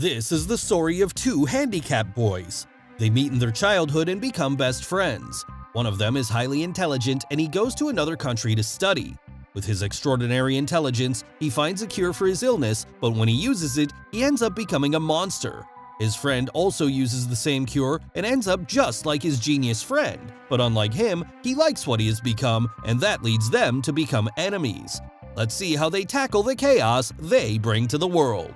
This is the story of two handicapped boys. They meet in their childhood and become best friends. One of them is highly intelligent and he goes to another country to study. With his extraordinary intelligence, he finds a cure for his illness, but when he uses it, he ends up becoming a monster. His friend also uses the same cure and ends up just like his genius friend, but unlike him, he likes what he has become and that leads them to become enemies. Let's see how they tackle the chaos they bring to the world.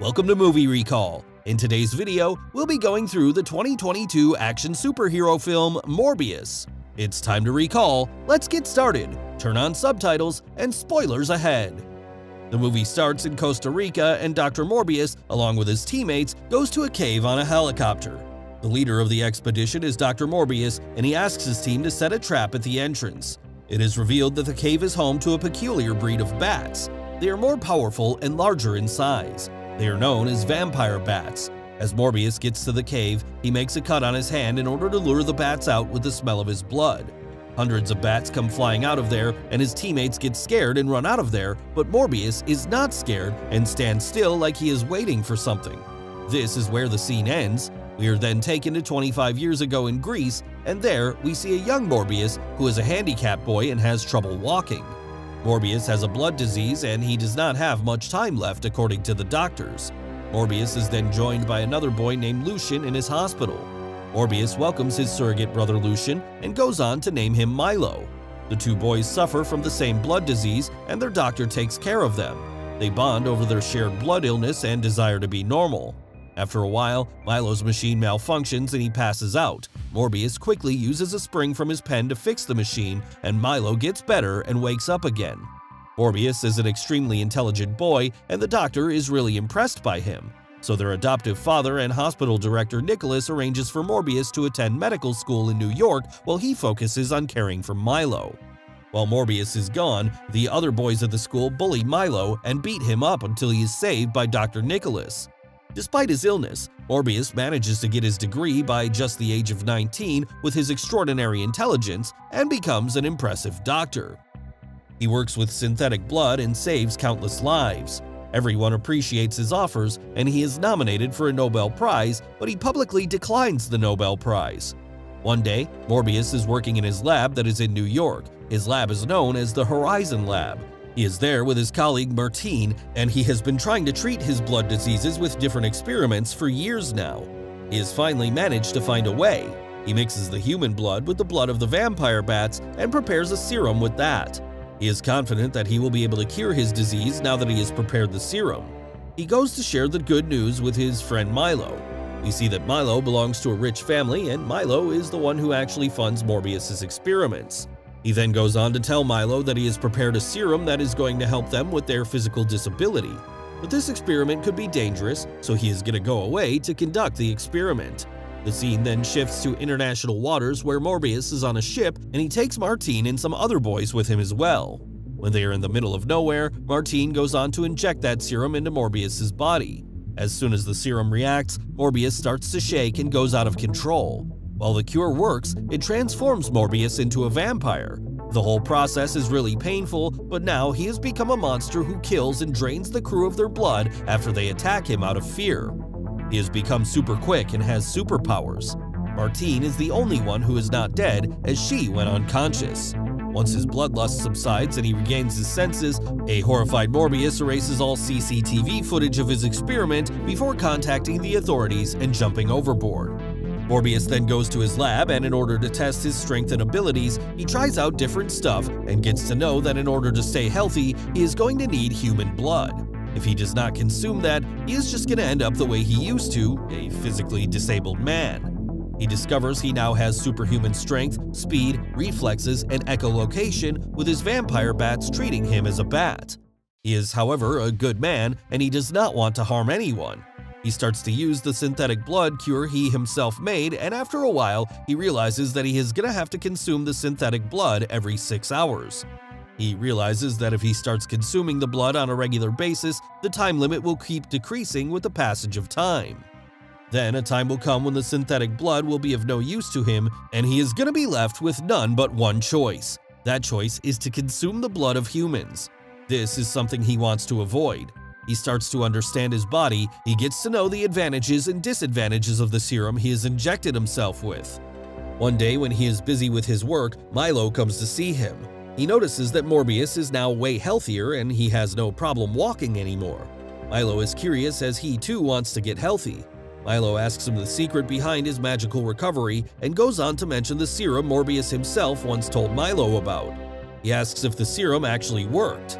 Welcome to Movie Recall. In today's video, we'll be going through the 2022 action superhero film Morbius. It's time to recall, let's get started, turn on subtitles, and spoilers ahead. The movie starts in Costa Rica and Dr. Morbius, along with his teammates, goes to a cave on a helicopter. The leader of the expedition is Dr. Morbius, and he asks his team to set a trap at the entrance. It is revealed that the cave is home to a peculiar breed of bats. They are more powerful and larger in size. They are known as vampire bats. As Morbius gets to the cave, he makes a cut on his hand in order to lure the bats out with the smell of his blood. Hundreds of bats come flying out of there, and his teammates get scared and run out of there, but Morbius is not scared and stands still like he is waiting for something. This is where the scene ends. We are then taken to 25 years ago in Greece, and there we see a young Morbius who is a handicapped boy and has trouble walking. Morbius has a blood disease and he does not have much time left according to the doctors. Morbius is then joined by another boy named Lucian in his hospital. Morbius welcomes his surrogate brother Lucian and goes on to name him Milo. The two boys suffer from the same blood disease and their doctor takes care of them. They bond over their shared blood illness and desire to be normal. After a while, Milo's machine malfunctions and he passes out. Morbius quickly uses a spring from his pen to fix the machine and Milo gets better and wakes up again. Morbius is an extremely intelligent boy and the doctor is really impressed by him. So their adoptive father and hospital director Nicholas arranges for Morbius to attend medical school in New York while he focuses on caring for Milo. While Morbius is gone, the other boys at the school bully Milo and beat him up until he is saved by Dr. Nicholas. Despite his illness, Morbius manages to get his degree by just the age of 19 with his extraordinary intelligence and becomes an impressive doctor. He works with synthetic blood and saves countless lives. Everyone appreciates his offers, and he is nominated for a Nobel Prize, but he publicly declines the Nobel Prize. One day, Morbius is working in his lab that is in New York. His lab is known as the Horizon Lab. He is there with his colleague Martine, and he has been trying to treat his blood diseases with different experiments for years now. He has finally managed to find a way. He mixes the human blood with the blood of the vampire bats and prepares a serum with that. He is confident that he will be able to cure his disease now that he has prepared the serum. He goes to share the good news with his friend Milo. We see that Milo belongs to a rich family and Milo is the one who actually funds Morbius's experiments. He then goes on to tell Milo that he has prepared a serum that is going to help them with their physical disability. But this experiment could be dangerous, so he is going to go away to conduct the experiment. The scene then shifts to international waters where Morbius is on a ship and he takes Martine and some other boys with him as well. When they are in the middle of nowhere, Martine goes on to inject that serum into Morbius's body. As soon as the serum reacts, Morbius starts to shake and goes out of control. While the cure works, it transforms Morbius into a vampire. The whole process is really painful, but now he has become a monster who kills and drains the crew of their blood after they attack him out of fear. He has become super quick and has superpowers. Martine is the only one who is not dead as she went unconscious. Once his bloodlust subsides and he regains his senses, a horrified Morbius erases all CCTV footage of his experiment before contacting the authorities and jumping overboard. Morbius then goes to his lab and in order to test his strength and abilities, he tries out different stuff and gets to know that in order to stay healthy, he is going to need human blood. If he does not consume that, he is just going to end up the way he used to, a physically disabled man. He discovers he now has superhuman strength, speed, reflexes, and echolocation, with his vampire bats treating him as a bat. He is, however, a good man, and he does not want to harm anyone. He starts to use the synthetic blood cure he himself made, and after a while, he realizes that he is gonna have to consume the synthetic blood every 6 hours. He realizes that if he starts consuming the blood on a regular basis, the time limit will keep decreasing with the passage of time. Then a time will come when the synthetic blood will be of no use to him, and he is to be left with none but one choice. That choice is to consume the blood of humans. This is something he wants to avoid. He starts to understand his body, he gets to know the advantages and disadvantages of the serum he has injected himself with. One day when he is busy with his work, Milo comes to see him. He notices that Morbius is now way healthier and he has no problem walking anymore. Milo is curious as he too wants to get healthy. Milo asks him the secret behind his magical recovery and goes on to mention the serum Morbius himself once told Milo about. He asks if the serum actually worked.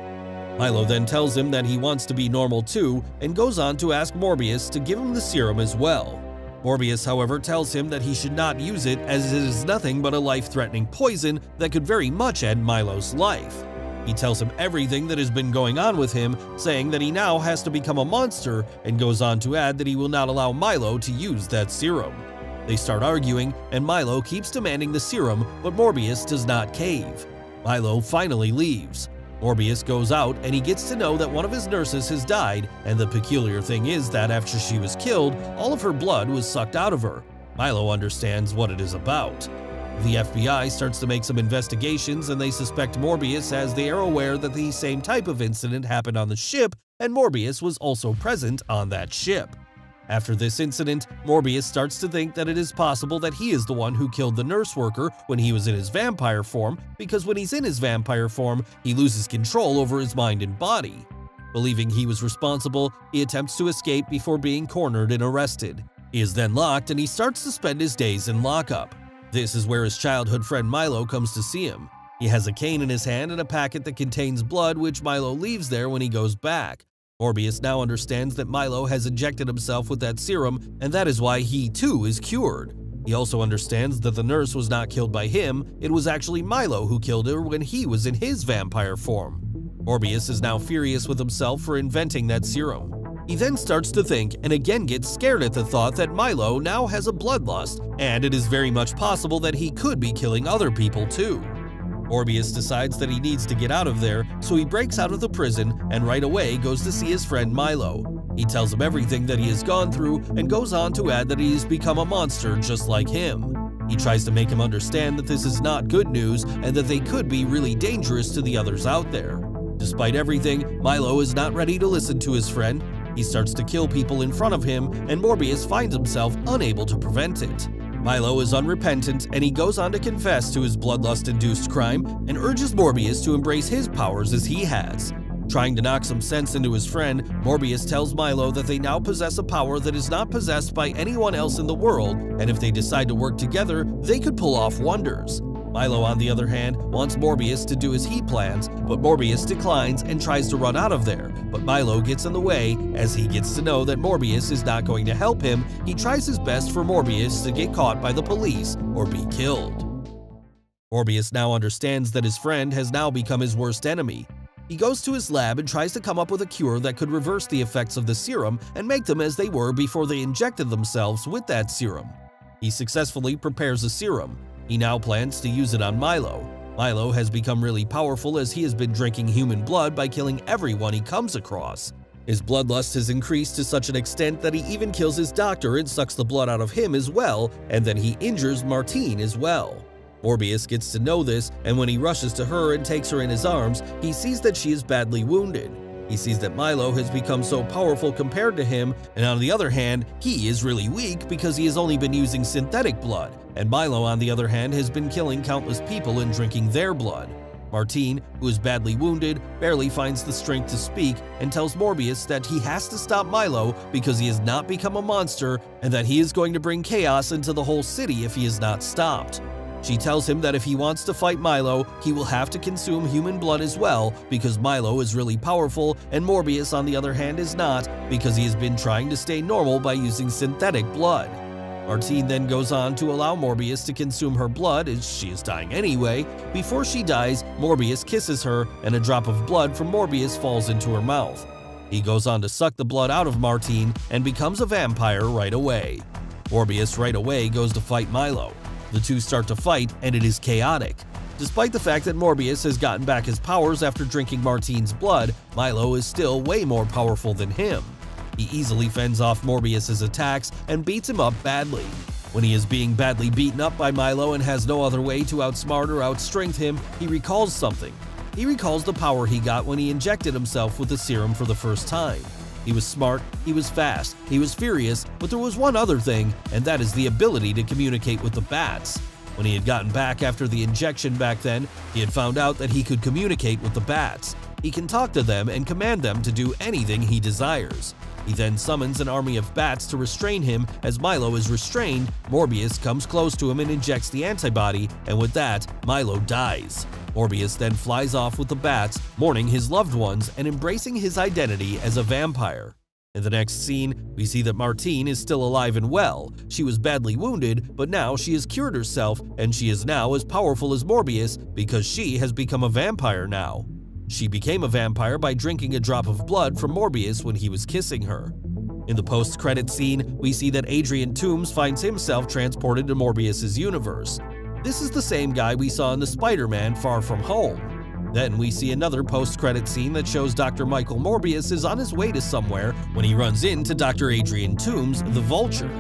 Milo then tells him that he wants to be normal too and goes on to ask Morbius to give him the serum as well. Morbius, however, tells him that he should not use it as it is nothing but a life-threatening poison that could very much end Milo's life. He tells him everything that has been going on with him, saying that he now has to become a monster and goes on to add that he will not allow Milo to use that serum. They start arguing, and Milo keeps demanding the serum, but Morbius does not cave. Milo finally leaves. Morbius goes out and he gets to know that one of his nurses has died, and the peculiar thing is that after she was killed, all of her blood was sucked out of her. Milo understands what it is about. The FBI starts to make some investigations and they suspect Morbius as they are aware that the same type of incident happened on the ship and Morbius was also present on that ship. After this incident, Morbius starts to think that it is possible that he is the one who killed the nurse worker when he was in his vampire form because when he's in his vampire form, he loses control over his mind and body. Believing he was responsible, he attempts to escape before being cornered and arrested. He is then locked and he starts to spend his days in lockup. This is where his childhood friend Milo comes to see him. He has a cane in his hand and a packet that contains blood which Milo leaves there when he goes back. Morbius now understands that Milo has injected himself with that serum and that is why he too is cured. He also understands that the nurse was not killed by him, it was actually Milo who killed her when he was in his vampire form. Morbius is now furious with himself for inventing that serum. He then starts to think and again gets scared at the thought that Milo now has a bloodlust, and it is very much possible that he could be killing other people too. Morbius decides that he needs to get out of there, so he breaks out of the prison and right away goes to see his friend Milo. He tells him everything that he has gone through and goes on to add that he has become a monster just like him. He tries to make him understand that this is not good news and that they could be really dangerous to the others out there. Despite everything, Milo is not ready to listen to his friend. He starts to kill people in front of him, and Morbius finds himself unable to prevent it. Milo is unrepentant and he goes on to confess to his bloodlust-induced crime and urges Morbius to embrace his powers as he has. Trying to knock some sense into his friend, Morbius tells Milo that they now possess a power that is not possessed by anyone else in the world, and if they decide to work together, they could pull off wonders. Milo, on the other hand, wants Morbius to do as he plans, but Morbius declines and tries to run out of there. But Milo gets in the way. As he gets to know that Morbius is not going to help him, he tries his best for Morbius to get caught by the police or be killed. Morbius now understands that his friend has now become his worst enemy. He goes to his lab and tries to come up with a cure that could reverse the effects of the serum and make them as they were before they injected themselves with that serum. He successfully prepares a serum, he now plans to use it on Milo. Milo has become really powerful as he has been drinking human blood by killing everyone he comes across. His bloodlust has increased to such an extent that he even kills his doctor and sucks the blood out of him as well, and then he injures Martine as well. Morbius gets to know this, and when he rushes to her and takes her in his arms, he sees that she is badly wounded. He sees that Milo has become so powerful compared to him, and on the other hand, he is really weak because he has only been using synthetic blood, and Milo on the other hand has been killing countless people and drinking their blood. Martine, who is badly wounded, barely finds the strength to speak and tells Morbius that he has to stop Milo because he has not become a monster and that he is going to bring chaos into the whole city if he is not stopped. She tells him that if he wants to fight Milo, he will have to consume human blood as well because Milo is really powerful and Morbius on the other hand is not because he has been trying to stay normal by using synthetic blood. Martine then goes on to allow Morbius to consume her blood as she is dying anyway. Before she dies, Morbius kisses her and a drop of blood from Morbius falls into her mouth. He goes on to suck the blood out of Martine and becomes a vampire right away. Morbius right away goes to fight Milo. The two start to fight, and it is chaotic. Despite the fact that Morbius has gotten back his powers after drinking Martine's blood, Milo is still way more powerful than him. He easily fends off Morbius's attacks and beats him up badly. When he is being badly beaten up by Milo and has no other way to outsmart or outstrength him, he recalls something. He recalls the power he got when he injected himself with the serum for the first time. He was smart, he was fast, he was furious, but there was one other thing, and that is the ability to communicate with the bats. When he had gotten back after the injection back then, he had found out that he could communicate with the bats. He can talk to them and command them to do anything he desires. He then summons an army of bats to restrain him. As Milo is restrained, Morbius comes close to him and injects the antibody, and with that, Milo dies. Morbius then flies off with the bats, mourning his loved ones and embracing his identity as a vampire. In the next scene, we see that Martine is still alive and well. She was badly wounded, but now she has cured herself and she is now as powerful as Morbius because she has become a vampire now. She became a vampire by drinking a drop of blood from Morbius when he was kissing her. In the post-credit scene, we see that Adrian Toomes finds himself transported to Morbius's universe. This is the same guy we saw in the Spider-Man Far From Home. Then we see another post-credit scene that shows Dr. Michael Morbius is on his way to somewhere when he runs into Dr. Adrian Toomes, the Vulture.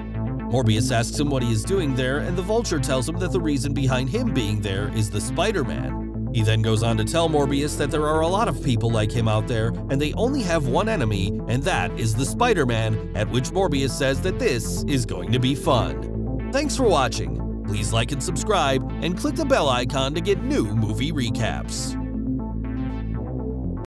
Morbius asks him what he is doing there, and the Vulture tells him that the reason behind him being there is the Spider-Man. He then goes on to tell Morbius that there are a lot of people like him out there, and they only have one enemy, and that is the Spider-Man, at which Morbius says that this is going to be fun. Thanks for watching. Please like and subscribe, and click the bell icon to get new movie recaps.